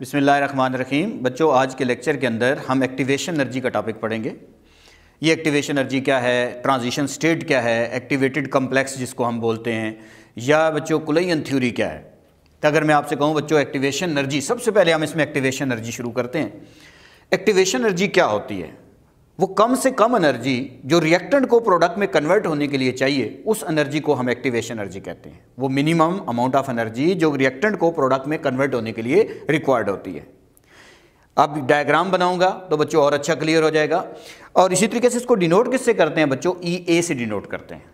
बिसमीम बच्चों, आज के लेक्चर के अंदर हम एक्टिवेशन एनर्जी का टॉपिक पढ़ेंगे। ये एक्टिवेशन एनर्जी क्या है? ट्रांजिशन स्टेट क्या है? एक्टिवेटेड कम्प्लेक्स जिसको हम बोलते हैं। या बच्चों, कुलयन थ्योरी क्या है? तो अगर मैं आपसे कहूँ, बच्चों, एक्टिवेशन एनर्जी, सबसे पहले हम इसमें एक्टिवेशन एनर्जी शुरू करते हैं। एक्टिवेशन एनर्जी क्या होती है? वो कम से कम एनर्जी जो रिएक्टेंट को प्रोडक्ट में कन्वर्ट होने के लिए चाहिए, उस एनर्जी को हम एक्टिवेशन एनर्जी कहते हैं। वो मिनिमम अमाउंट ऑफ़ एनर्जी जो रिएक्टेंट को प्रोडक्ट में कन्वर्ट होने के लिए रिक्वायर्ड होती है। अब डायग्राम बनाऊँगा तो बच्चों और अच्छा क्लियर हो जाएगा। और इसी तरीके से इसको डिनोट किससे करते हैं बच्चों? ई e ए से डिनोट करते हैं।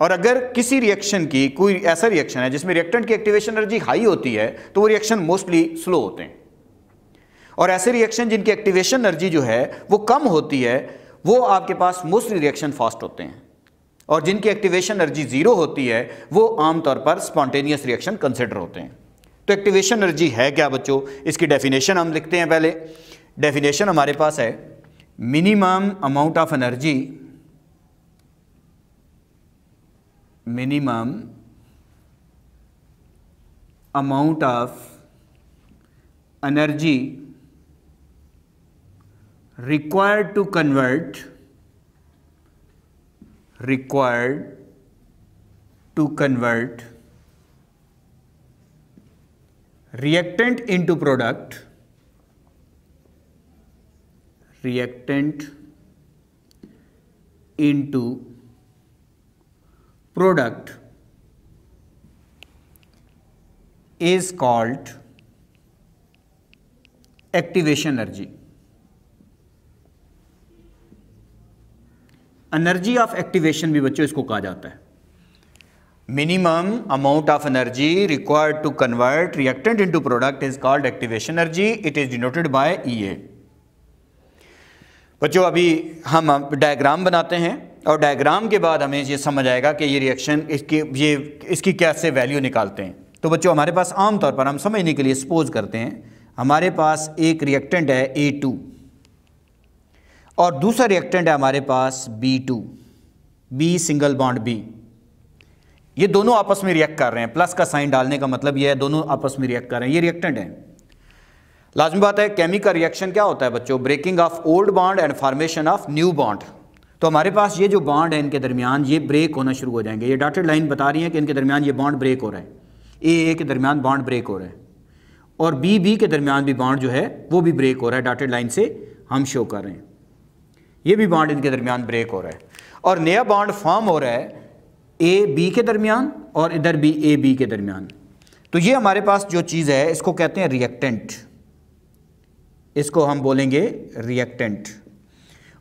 और अगर किसी रिएक्शन की कोई ऐसा रिएक्शन है जिसमें रिएक्टेंट की एक्टिवेशन एनर्जी हाई होती है तो वो रिएक्शन मोस्टली स्लो होते हैं। और ऐसे रिएक्शन जिनकी एक्टिवेशन एनर्जी जो है, वो कम होती है, वो आपके पास मोस्टली रिएक्शन फास्ट होते हैं। और जिनकी एक्टिवेशन एनर्जी ज़ीरो होती है, वो आमतौर पर स्पॉन्टेनियस रिएक्शन कंसिडर होते हैं। तो एक्टिवेशन एनर्जी है क्या बच्चों? इसकी डेफिनेशन हम लिखते हैं पहले। डेफिनेशन हमारे पास है minimum amount of energy minimum amount of energy required to convert required to convert reactant into product reactant into product is called activation energy energy of activation भी बच्चों इसको कहा जाता है। Minimum amount of energy required to convert reactant into product is called activation energy it is denoted by E A बच्चों, अभी हम diagram बनाते हैं और डायग्राम के बाद हमें ये समझ आएगा कि ये रिएक्शन इसकी, ये इसकी कैसे वैल्यू निकालते हैं। तो बच्चों, हमारे पास आमतौर पर हम समझने के लिए सपोज़ करते हैं, हमारे पास एक रिएक्टेंट है ए टू और दूसरा रिएक्टेंट है हमारे पास B two B single bond B ये दोनों आपस में रिएक्ट कर रहे हैं. प्लस का साइन डालने का मतलब ये है दोनों आपस में रिएक्ट कर रहे हैं. ये रिएक्टेंट है. लाजमी बात है केमिकल रिएक्शन क्या होता है बच्चों? Breaking of old bond and formation of new bond तो हमारे पास ये जो बॉन्ड है, इनके दरमियान ये ब्रेक होना शुरू हो जाएँगे. ये डॉटेड लाइन बता रही है कि इनके दरमियान ये बॉन्ड ब्रेक हो रहा है. ए ए के दरमियान बॉन्ड ब्रेक हो रहा है. और बी बी के दरमियान भी बॉन्ड जो है, वो भी ब्रेक हो रहा है. डॉटेड लाइन से हम शो कर रहे हैं. ये भी बॉन्ड इनके दरमियान ब्रेक हो रहा है। और नया बॉन्ड फॉर्म हो रहा है ए बी के दरमियान और इधर भी ए बी के दरमियान। तो ये हमारे पास जो चीज़ है, इसको कहते हैं रिएक्टेंट इसको हम बोलेंगे रिएक्टेंट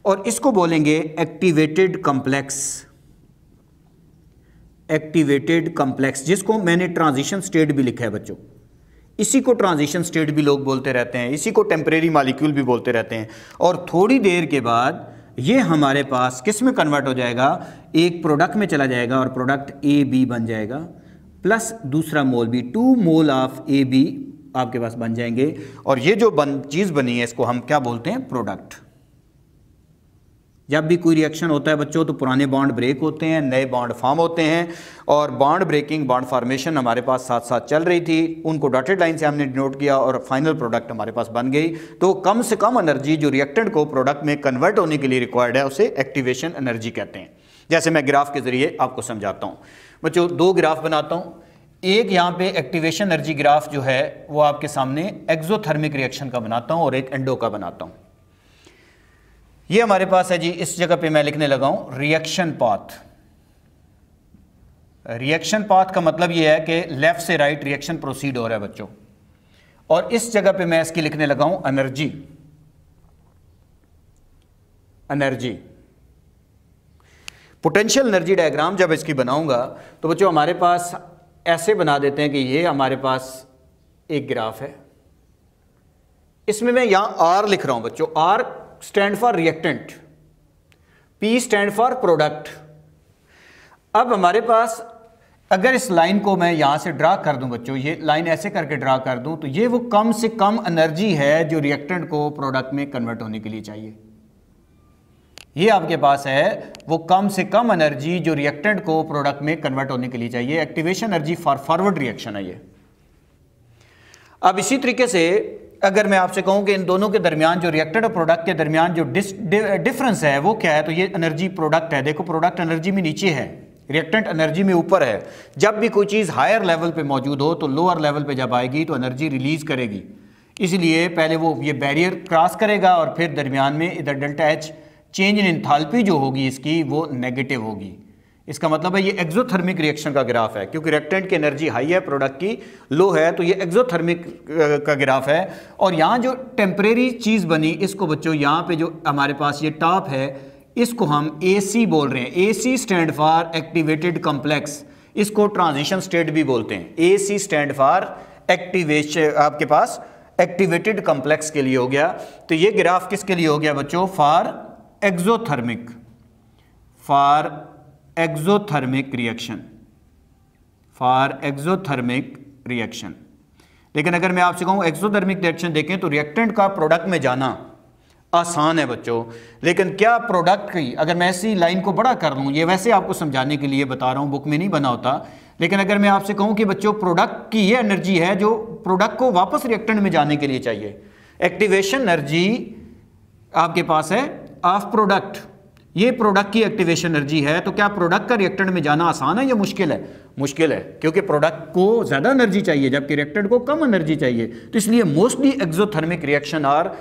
और इसको बोलेंगे एक्टिवेटेड कॉम्प्लेक्स एक्टिवेटेड कॉम्प्लेक्स जिसको मैंने ट्रांजिशन स्टेट भी लिखा है बच्चों। इसी को ट्रांजिशन स्टेट भी लोग बोलते रहते हैं, इसी को टेम्परेरी मालिक्यूल भी बोलते रहते हैं। और थोड़ी देर के बाद ये हमारे पास किसमें कन्वर्ट हो जाएगा? एक प्रोडक्ट में चला जाएगा और प्रोडक्ट ए बी बन जाएगा प्लस दूसरा mole B two mole of A B आपके पास बन जाएँगे। और ये जो बन, चीज़ बनी है, इसको हम क्या बोलते हैं? प्रोडक्ट जब भी कोई रिएक्शन होता है बच्चों तो पुराने बॉन्ड ब्रेक होते हैं, नए बॉन्ड फॉर्म होते हैं और बॉन्ड ब्रेकिंग बॉन्ड फॉर्मेशन हमारे पास साथ साथ चल रही थी। उनको डॉटेड लाइन से हमने डिनोट किया और फाइनल प्रोडक्ट हमारे पास बन गई। तो कम से कम एनर्जी जो रिएक्टेंट को प्रोडक्ट में कन्वर्ट होने के लिए रिक्वायर्ड है, उसे एक्टिवेशन एनर्जी कहते हैं। जैसे मैं ग्राफ के ज़रिए आपको समझाता हूँ। बच्चों, दो ग्राफ बनाता हूँ। एक यहाँ पे एक्टिवेशन एनर्जी ग्राफ जो है, वो आपके सामने एक्जोथर्मिक रिएक्शन का बनाता हूँ और एक एंडो का बनाता हूँ। ये हमारे पास है जी, इस जगह पे मैं लिखने लगा हूँ रिएक्शन पाथ रिएक्शन पाथ का मतलब ये है कि लेफ़्ट से राइट रिएक्शन प्रोसीड हो रहा है बच्चों। और इस जगह पे मैं इसकी लिखने लगा हूँ energy energy potential energy diagram जब इसकी बनाऊँगा तो बच्चों हमारे पास ऐसे बना देते हैं कि ये हमारे पास एक ग्राफ है। इसमें मैं यहाँ आर लिख रहा हूँ बच्चों। R stand for reactant P stand for product अब हमारे पास, अगर इस लाइन को मैं यहाँ से ड्रा कर दूँ बच्चों, ये लाइन ऐसे करके ड्रा कर दूँ तो ये वो कम से कम एनर्जी है जो रिएक्टेंट को प्रोडक्ट में कन्वर्ट होने के लिए चाहिए। ये आपके पास है, वो कम से कम एनर्जी जो रिएक्टेंट को प्रोडक्ट में कन्वर्ट होने के लिए चाहिए। Activation energy for forward reaction है ये। अब इसी तरीके से अगर मैं आपसे कहूँ कि इन दोनों के दरमियान जो रिएक्टेड और प्रोडक्ट के दरमियान जो डिफरेंस है, वो क्या है? तो ये एनर्जी प्रोडक्ट है। देखो प्रोडक्ट एनर्जी में नीचे है रिएक्टेंट एनर्जी में ऊपर है। जब भी कोई चीज़ हायर लेवल पे मौजूद हो तो लोअर लेवल पे जब आएगी तो एनर्जी रिलीज़ करेगी। इसलिए पहले वो ये बैरियर क्रॉस करेगा और फिर दरमियान में इधर delta H change in enthalpy जो होगी इसकी, वो नेगेटिव होगी। इसका मतलब है ये एक्जोथर्मिक रिएक्शन का ग्राफ है, क्योंकि रिएक्टेंट की एनर्जी हाई है प्रोडक्ट की लो है तो ये एक्जोथर्मिक का ग्राफ है। और यहाँ जो टेम्परेरी चीज़ बनी, इसको बच्चों यहाँ पे जो हमारे पास ये टॉप है, इसको हम एसी बोल रहे हैं। A C stand for activated complex इसको ट्रांजिशन स्टेट भी बोलते हैं। A C stand for activation आपके पास एक्टिवेटेड कम्प्लेक्स के लिए हो गया। तो ये ग्राफ किसके लिए हो गया बच्चों? For exothermic for exothermic reaction for exothermic reaction लेकिन अगर मैं आपसे कहूँ एक्सोथर्मिक रिएक्शन देखें तो रिएक्टेंट का प्रोडक्ट में जाना आसान है बच्चों। लेकिन क्या प्रोडक्ट की, अगर मैं ऐसी लाइन को बड़ा कर लूँ, ये वैसे आपको समझाने के लिए बता रहा हूँ बुक में नहीं बना होता। लेकिन अगर मैं आपसे कहूँ कि बच्चों प्रोडक्ट की ये एनर्जी है जो प्रोडक्ट को वापस रिएक्टेंट में जाने के लिए चाहिए। एक्टिवेशन एनर्जी आपके पास है ऑफ़ प्रोडक्ट ये प्रोडक्ट की एक्टिवेशन एनर्जी है तो क्या प्रोडक्ट का रिएक्टेंट में जाना आसान है या मुश्किल है? मुश्किल है क्योंकि प्रोडक्ट को ज़्यादा एनर्जी चाहिए जबकि रिएक्टेंट को कम एनर्जी चाहिए। तो इसलिए मोस्टली एक्सोथर्मिक रिएक्शन आर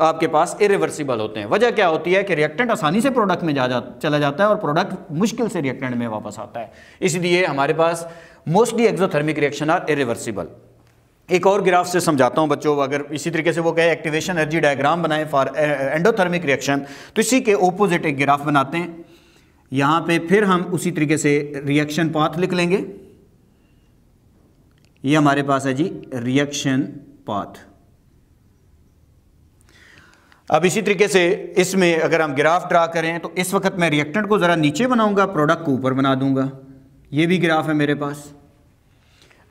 आपके पास इरिवर्सिबल होते हैं। वजह क्या होती है कि रिएक्टेंट आसानी से प्रोडक्ट में जा, जा चला जाता है और प्रोडक्ट मुश्किल से रिएक्टेंट में वापस आता है। इसलिए हमारे पास mostly exothermic reaction are irreversible एक और ग्राफ से समझाता हूँ बच्चों, अगर इसी तरीके से वो कहे एक्टिवेशन एनर्जी डायग्राम बनाए फॉर एंडोथर्मिक रिएक्शन तो इसी के ओपोजिट एक ग्राफ बनाते हैं। यहाँ पे फिर हम उसी तरीके से रिएक्शन पाथ लिख लेंगे। ये हमारे पास है जी रिएक्शन पाथ अब इसी तरीके से इसमें अगर हम ग्राफ ड्रा करें तो इस वक्त मैं रिएक्टेंट को ज़रा नीचे बनाऊँगा प्रोडक्ट को ऊपर बना दूँगा। ये भी ग्राफ है मेरे पास।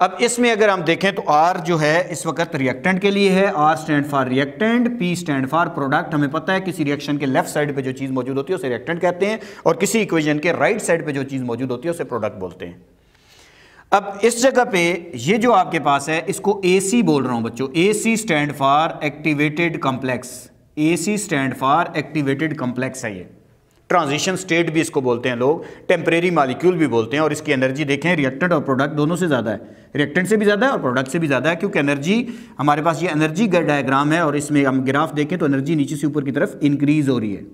अब इसमें अगर हम देखें तो आर जो है इस वक्त रिएक्टेंट के लिए है R stand for reactant P stand for product हमें पता है किसी रिएक्शन के लेफ़्ट साइड पे जो चीज़ मौजूद होती है, उसे रिएक्टेंट कहते हैं, और किसी इक्वेशन के राइट साइड पे जो चीज़ मौजूद होती है, उसे प्रोडक्ट बोलते हैं। अब इस जगह पे ये जो आपके पास है, इसको ए बोल रहा हूँ बच्चों। A stand for activated complex A stand for activated complex है ये। ट्रांजिशन स्टेट भी इसको बोलते हैं लोग, टेम्परेरी मालिक्यूल भी बोलते हैं, और इसकी एनर्जी देखें रिएक्टेंट और प्रोडक्ट दोनों से ज़्यादा है। रिएक्टेंट से भी ज़्यादा है और प्रोडक्ट से भी ज़्यादा है, क्योंकि एनर्जी हमारे पास ये एनर्जी का डायग्राम है, और इसमें हम ग्राफ देखें तो एनर्जी नीचे से ऊपर की तरफ़ इंक्रीज हो रही है।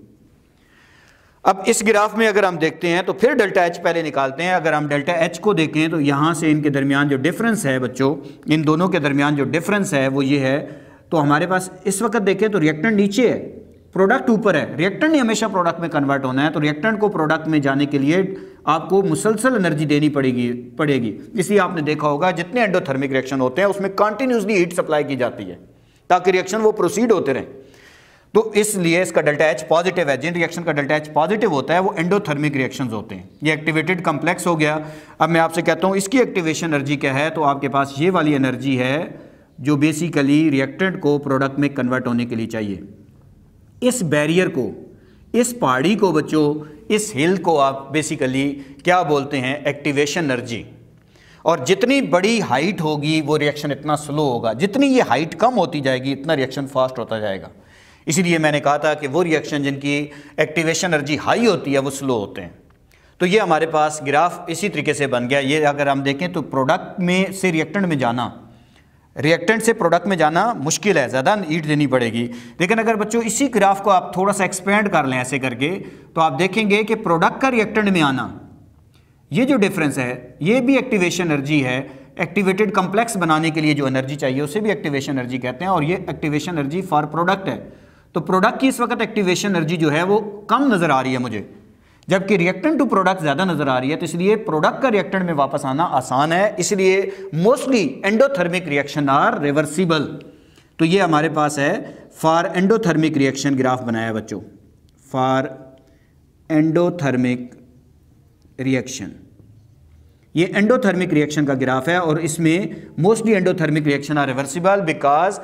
अब इस ग्राफ में अगर हम देखते हैं तो फिर डेल्टा एच पहले निकालते हैं। अगर हम डेल्टा एच को देखें तो यहाँ से इनके दरमियान जो डिफरेंस है बच्चों, इन दोनों के दरमियान जो डिफरेंस है, वो ये है तो हमारे पास इस वक्त देखें तो रिएक्टेंट नीचे है। प्रोडक्ट ऊपर है। रिएक्टेंट ही हमेशा प्रोडक्ट में कन्वर्ट होना है तो रिएक्टेंट को प्रोडक्ट में जाने के लिए आपको मुसलसल एनर्जी देनी पड़ेगी पड़ेगी। इसलिए आपने देखा होगा, जितने एंडोथर्मिक रिएक्शन होते हैं, उसमें कंटिन्यूसली हीट सप्लाई की जाती है, ताकि रिएक्शन वो प्रोसीड होते रहें। तो इसलिए इसका डेल्टा एच पॉजिटिव है। जिन रिएक्शन का डेल्टा एच पॉजिटिव होता है, वो एंडोथर्मिक रिएक्शंस होते हैं। ये एक्टिवेटेड कम्प्लेक्स हो गया। अब मैं आपसे कहता हूँ, इसकी एक्टिवेशन एनर्जी क्या है? तो आपके पास ये वाली एनर्जी है, जो बेसिकली रिएक्टेंट को प्रोडक्ट में कन्वर्ट होने के लिए चाहिए। इस बैरियर को, इस पहाड़ी को बच्चों, इस हिल को आप बेसिकली क्या बोलते हैं एक्टिवेशन एनर्जी और जितनी बड़ी हाइट होगी, वो रिएक्शन इतना स्लो होगा. जितनी ये हाइट कम होती जाएगी, इतना रिएक्शन फास्ट होता जाएगा. इसीलिए मैंने कहा था कि वो रिएक्शन जिनकी एक्टिवेशन एनर्जी हाई होती है, वो स्लो होते हैं. तो ये हमारे पास ग्राफ इसी तरीके से बन गया. ये अगर हम देखें तो प्रोडक्ट में से रिएक्टेंट में जाना रिएक्टेंट से प्रोडक्ट में जाना मुश्किल है, ज़्यादा ईट देनी पड़ेगी। लेकिन अगर बच्चों, इसी ग्राफ को आप थोड़ा सा एक्सपेंड कर लें ऐसे करके तो आप देखेंगे कि प्रोडक्ट का रिएक्टेंट में आना, ये जो डिफरेंस है, ये भी एक्टिवेशन एनर्जी है। एक्टिवेटेड कम्प्लेक्स बनाने के लिए जो एनर्जी चाहिए, उसे भी एक्टिवेशन एनर्जी कहते हैं, और ये एक्टिवेशन एनर्जी फॉर प्रोडक्ट है। तो प्रोडक्ट की इस वक्त एक्टिवेशन एनर्जी जो है, वो कम नज़र आ रही है मुझे। जबकि रिएक्टेंट टू प्रोडक्ट ज़्यादा नज़र आ रही है तो इसलिए प्रोडक्ट का रिएक्टेंट में वापस आना आसान है। इसलिए mostly endothermic reaction are reversible तो ये हमारे पास है। फॉर एंडोथर्मिक रिएक्शन ग्राफ बनाया बच्चों। फॉर एंडोथर्मिक रिएक्शन ये एंडोथर्मिक रिएक्शन का ग्राफ है और इसमें mostly endothermic reaction are reversible because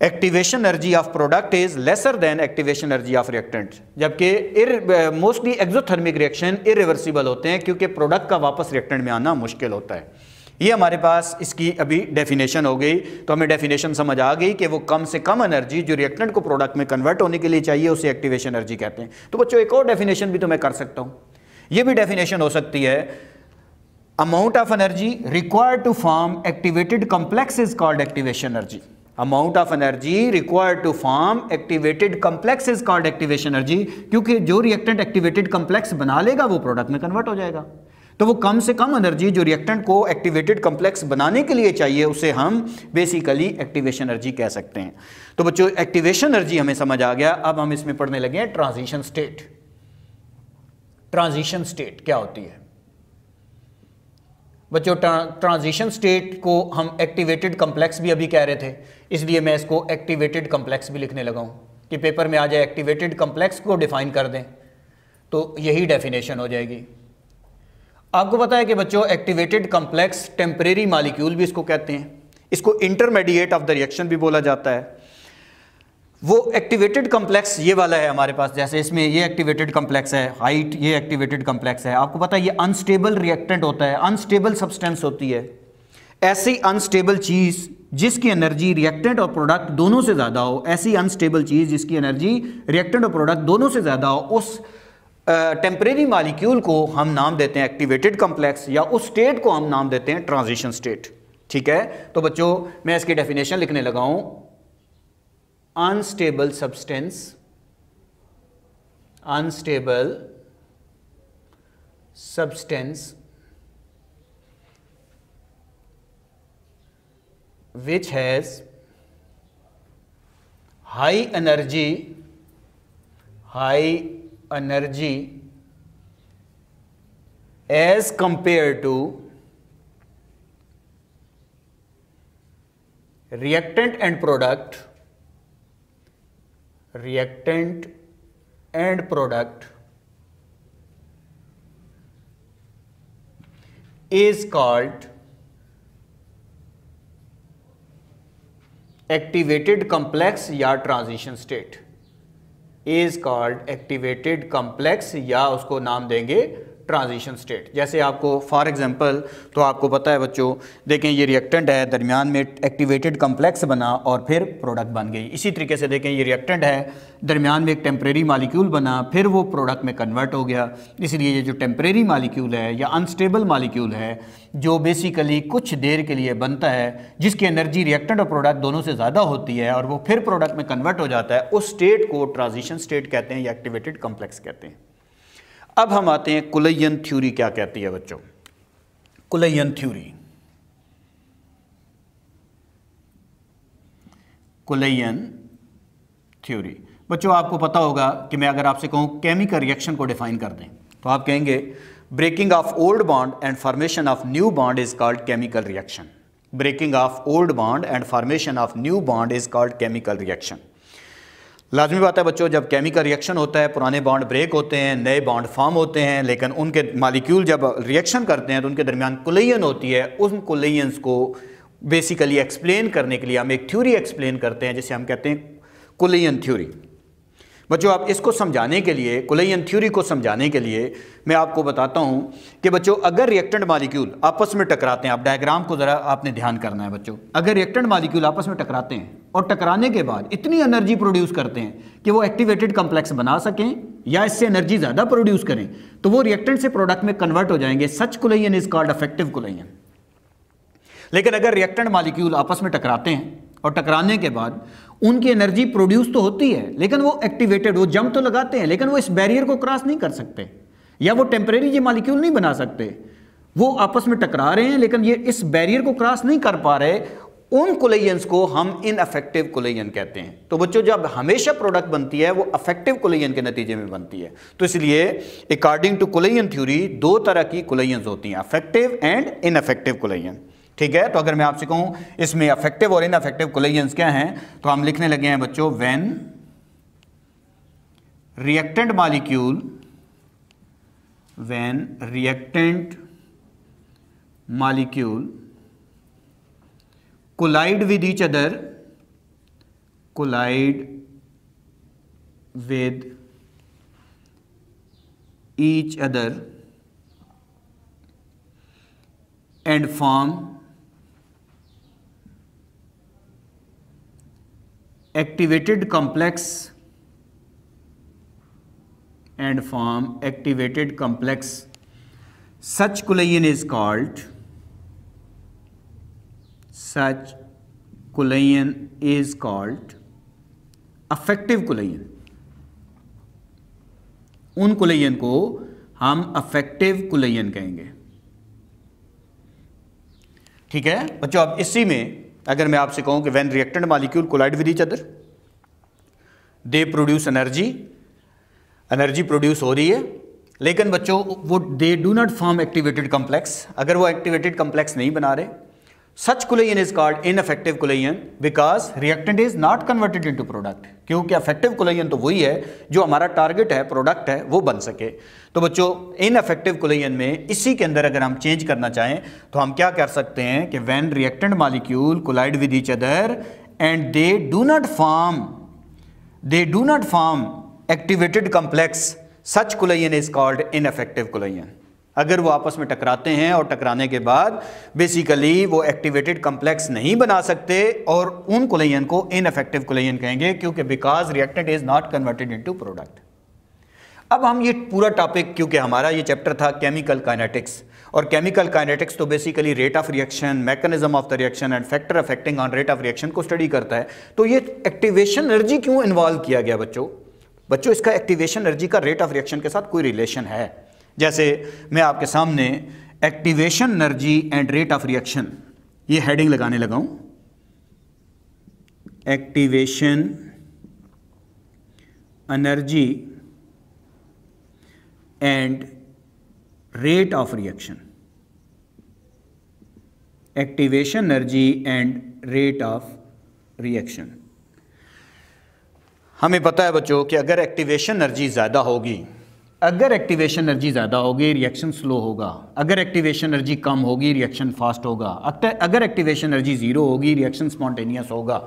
activation energy of product is lesser than activation energy of reactant जबकि मोस्टली एक्जोथर्मिक रिएक्शन इरिवर्सिबल होते हैं क्योंकि प्रोडक्ट का वापस रिएक्टेंट में आना मुश्किल होता है। ये हमारे पास इसकी अभी डेफिनेशन हो गई तो हमें डेफिनेशन समझ आ गई कि वो कम से कम एनर्जी जो रिएक्टेंट को प्रोडक्ट में कन्वर्ट होने के लिए चाहिए, उसे एक्टिवेशन एनर्जी कहते हैं। तो बच्चों, एक और डेफिनेशन भी तो मैं कर सकता हूँ। ये भी डेफिनेशन हो सकती है। Amount of energy required to form activated complex is called activation energy amount of energy required to form activated complex is called activation energy क्योंकि जो रिएक्टेंट एक्टिवेटेड कॉम्प्लेक्स बना लेगा, वो प्रोडक्ट में कन्वर्ट हो जाएगा। तो वो कम से कम एनर्जी जो रिएक्टेंट को एक्टिवेटेड कॉम्प्लेक्स बनाने के लिए चाहिए, उसे हम बेसिकली एक्टिवेशन एनर्जी कह सकते हैं। तो बच्चों एक्टिवेशन एनर्जी हमें समझ आ गया। अब हम इसमें पढ़ने लगे हैं ट्रांजिशन स्टेट ट्रांजिशन स्टेट क्या होती है? बच्चों ट्रांजिशन स्टेट को हम एक्टिवेटेड कम्प्लेक्स भी अभी कह रहे थे, इसलिए मैं इसको एक्टिवेटेड कम्प्लेक्स भी लिखने लगा हूँ कि पेपर में आ जाए एक्टिवेटेड कम्प्लेक्स को डिफाइन कर दें तो यही डेफिनेशन हो जाएगी। आपको पता है कि बच्चों एक्टिवेटेड कम्प्लेक्स टेम्परेरी मालिक्यूल भी इसको कहते हैं। इसको इंटरमीडिएट ऑफ़ द रिएक्शन भी बोला जाता है। वो एक्टिवेटेड कम्प्लेक्स ये वाला है हमारे पास, जैसे इसमें ये एक्टिवेटेड कम्प्लेक्स है हाइट ये एक्टिवेटेड कम्प्लेक्स है। आपको पता है ये अनस्टेबल रिएक्टेंट होता है अनस्टेबल सब्सटेंस होती है। ऐसी अनस्टेबल चीज़ जिसकी एनर्जी रिएक्टेंट और प्रोडक्ट दोनों से ज़्यादा हो, ऐसी अनस्टेबल चीज़ जिसकी एनर्जी रिएक्टेंट और प्रोडक्ट दोनों से ज़्यादा हो, उस टेम्परेरी मालिक्यूल को हम नाम देते हैं एक्टिवेटेड कम्प्लेक्स या उस स्टेट को हम नाम देते हैं ट्रांजिशन स्टेट ठीक है? तो बच्चों, मैं इसकी डेफिनेशन लिखने लगा unstable substance unstable substance which has high energy high energy as compared to reactant and product reactant and product is called activated complex या transition state is called activated complex या उसको नाम देंगे ट्रांजिशन स्टेट। जैसे आपको for example तो आपको पता है बच्चों, देखें ये रिएक्टेंट है, दरमियान में एक्टिवेटेड कम्प्लेक्स बना और फिर प्रोडक्ट बन गई। इसी तरीके से देखें ये रिएक्टेंट है, दरमियान में एक टेम्प्रेरी मालिक्यूल बना, फिर वो प्रोडक्ट में कन्वर्ट हो गया। इसलिए ये जो टेम्प्रेरी मालिक्यूल है, या अनस्टेबल मालिक्यूल है, जो बेसिकली कुछ देर के लिए बनता है, जिसकी एनर्जी रिएक्टेंट और प्रोडक्ट दोनों से ज़्यादा होती है और वो फिर प्रोडक्ट में कन्वर्ट हो जाता है, उस स्टेट को ट्रांजिशन स्टेट कहते हैं या एक्टिवेटेड कम्प्लेक्स कहते हैं। अब हम आते हैं कुलयन थ्योरी, क्या कहती है बच्चों? Collision theory. Collision theory. बच्चों, आपको पता होगा कि मैं अगर आपसे कहूँ केमिकल रिएक्शन को डिफाइन कर दें तो आप कहेंगे breaking of old bond and formation of new bond is called chemical reaction breaking of old bond and formation of new bond is called chemical reaction लाजमी बात है बच्चों, जब केमिकल रिएक्शन होता है, पुराने बॉन्ड ब्रेक होते हैं, नए बॉन्ड फॉर्म होते हैं, लेकिन उनके मालिक्यूल जब रिएक्शन करते हैं तो उनके दरमियान कुलयन होती है। उन कुलयंस को बेसिकली एक्सप्लेन करने के लिए हम एक थ्योरी एक्सप्लेन करते हैं, जिसे हम कहते हैं कुलयन थ्योरी बच्चों, आप इसको समझाने के लिए कुलैन थ्योरी को समझाने के लिए मैं आपको बताता हूँ कि बच्चों, अगर रिएक्टेंट मालिक्यूल आपस में टकराते हैं, आप डायग्राम को ज़रा आपने ध्यान करना है बच्चों। अगर रिएक्टेंट मालिक्यूल आपस में टकराते हैं और टकराने के बाद इतनी एनर्जी प्रोड्यूस करते हैं कि वो एक्टिवेटेड कम्प्लेक्स बना सकें या इससे एनर्जी ज़्यादा प्रोड्यूस करें तो वो रिएक्टेंट से प्रोडक्ट में कन्वर्ट हो जाएँगे। Such collision is called effective collision लेकिन अगर रिएक्टेंट मालिक्यूल आपस में टकराते हैं और टकराने के बाद उनकी एनर्जी प्रोड्यूस तो होती है, लेकिन वो एक्टिवेटेड वो जंप तो लगाते हैं, लेकिन वो इस बैरियर को क्रॉस नहीं कर सकते, या वो टेम्परेरी ये मालिक्यूल नहीं बना सकते। वो आपस में टकरा रहे हैं, लेकिन ये इस बैरियर को क्रॉस नहीं कर पा रहे। उन कुलैंस को हम इन अफेक्टिव कुलैन कहते हैं। तो बच्चों, जब हमेशा प्रोडक्ट बनती है, वो अफेक्टिव कुलैन के नतीजे में बनती है। तो इसलिए अकॉर्डिंग टू कुलैन थ्योरी दो तरह की कुलैंस होती हैं अफेक्टिव एंड इनअफेक्टिव कुलैन ठीक है? तो अगर मैं आपसे कहूँ, इसमें अफेक्टिव और इनअफेक्टिव कुलैंस क्या हैं? तो हम लिखने लगे हैं बच्चों when reactant molecule when reactant molecule collide with each other collide with each other and form activated complex and form activated complex such collision is called such collision is called affective collision उन कुलयन को हम affective कुलयन कहेंगे ठीक है बच्चों अब इसी में अगर मैं आपसे कहूँ कि when reactant molecule collide with each other they produce energy energy produce हो रही है, लेकिन बच्चों, वो they do not form activated complex अगर वो एक्टिवेटेड कम्प्लेक्स नहीं बना रहे is called ineffective collision because reactant is not converted into product क्योंकि अफेक्टिव कुलेन तो वही है, जो हमारा टारगेट है प्रोडक्ट है, वो बन सके। तो बच्चों इन अफेक्टिव कुलेन में इसी के अंदर अगर हम चेंज करना चाहें तो हम क्या कर सकते हैं कि when reactant molecule collide with each other and they do not form they do not form activated complex such collision is called ineffective collision अगर वो आपस में टकराते हैं और टकराने के बाद बेसिकली वो एक्टिवेटेड कम्प्लेक्स नहीं बना सकते और उन कुलयन को इनफेक्टिव कुलयन कहेंगे क्योंकि because reactant is not converted into product अब हम ये पूरा टॉपिक क्योंकि हमारा ये चैप्टर था केमिकल काइनेटिक्स और केमिकल काइनेटिक्स तो basically rate of reaction mechanism of the reaction and factor affecting on rate of reaction को स्टडी करता है. तो ये एक्टिवेशन एनर्जी क्यों इन्वॉल्व किया गया बच्चों? बच्चों, इसका एक्टिवेशन एनर्जी का रेट ऑफ़ रिएक्शन के साथ कोई रिलेशन है? जैसे मैं आपके सामने activation energy and rate of reaction ये हेडिंग लगाने लगा हूँ। Activation energy and rate of reaction activation energy and rate of reaction हमें पता है बच्चों कि अगर एक्टिवेशन एनर्जी ज़्यादा होगी अगर एक्टिवेशन एनर्जी ज़्यादा होगी रिएक्शन स्लो होगा। अगर एक्टिवेशन एनर्जी कम होगी रिएक्शन फास्ट होगा। अगर एक्टिवेशन एनर्जी ज़ीरो होगी रिएक्शन स्पॉन्टेनियस होगा।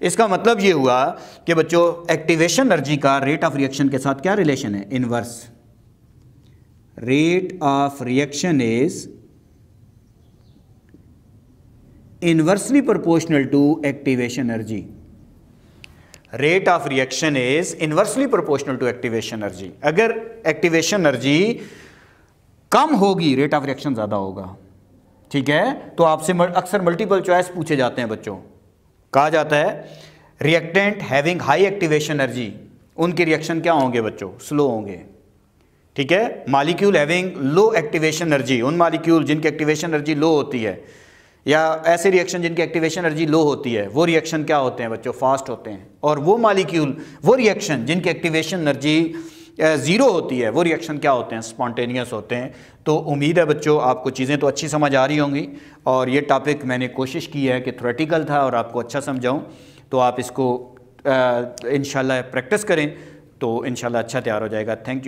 इसका मतलब ये हुआ कि बच्चों एक्टिवेशन एनर्जी का रेट ऑफ़ रिएक्शन के साथ क्या रिलेशन है? Inverse rate of reaction is inversely proportional to activation energy rate of reaction is inversely proportional to activation energy अगर एक्टिवेशन एनर्जी कम होगी रेट ऑफ़ रिएक्शन ज़्यादा होगा। ठीक है? तो आपसे अक्सर मल्टीपल चॉइस पूछे जाते हैं बच्चों। कहा जाता है reactant having high activation energy उनके रिएक्शन क्या होंगे बच्चों? स्लो होंगे। ठीक है? Molecule having low activation energy उन मालिक्यूल जिनकी एक्टिवेशन एनर्जी लो होती है या ऐसे रिएक्शन जिनकी एक्टिवेशन एनर्जी लो होती है, वो रिएक्शन क्या होते हैं बच्चों? फास्ट होते हैं। और वो मालिक्यूल वो रिएक्शन जिनकी एक्टिवेशन एनर्जी ज़ीरो होती है, वो रिएक्शन क्या होते हैं? स्पॉन्टेनियस होते हैं। तो उम्मीद है बच्चों, आपको चीज़ें तो अच्छी समझ आ रही होंगी। और ये टॉपिक मैंने कोशिश की है कि थ्रेटिकल था और आपको अच्छा समझाऊँ। तो आप इसको इन प्रैक्टिस करें। तो इन अच्छा तैयार हो जाएगा। Thank you